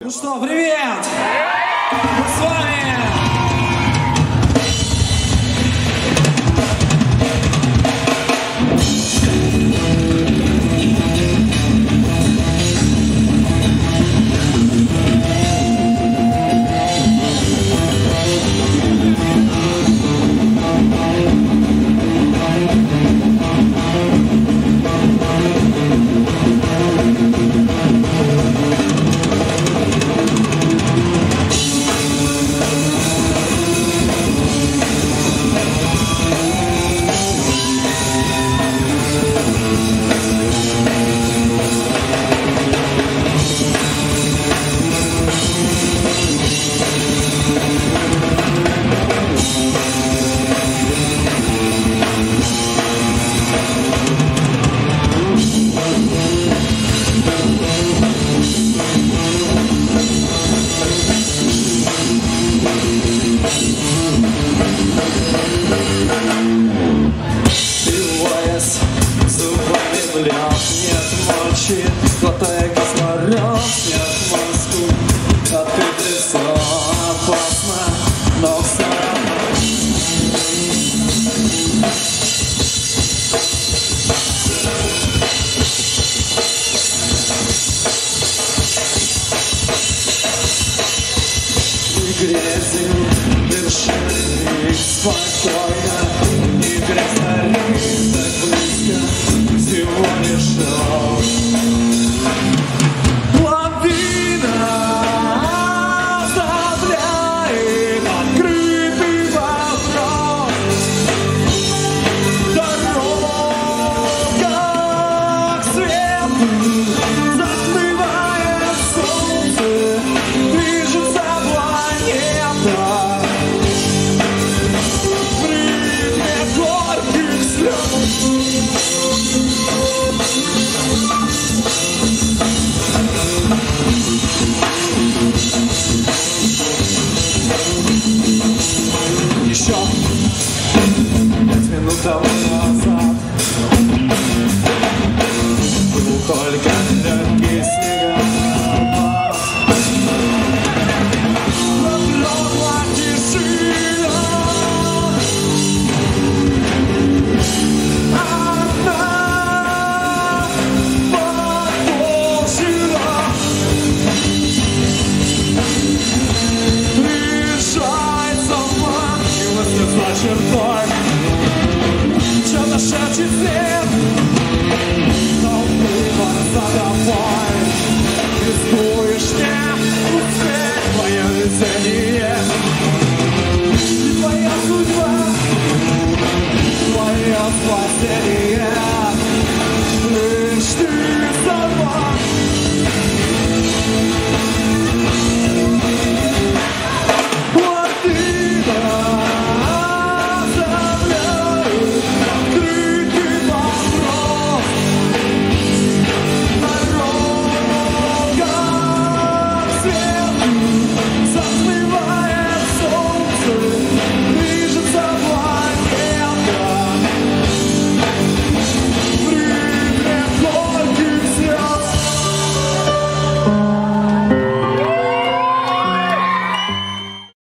Ну что, привет! Мы с вами! молчит, хватая кислород, снят маску, открыт лицо, опасно, но все равно. Не грязен спокойно, не грязно, так близко. Folge. steady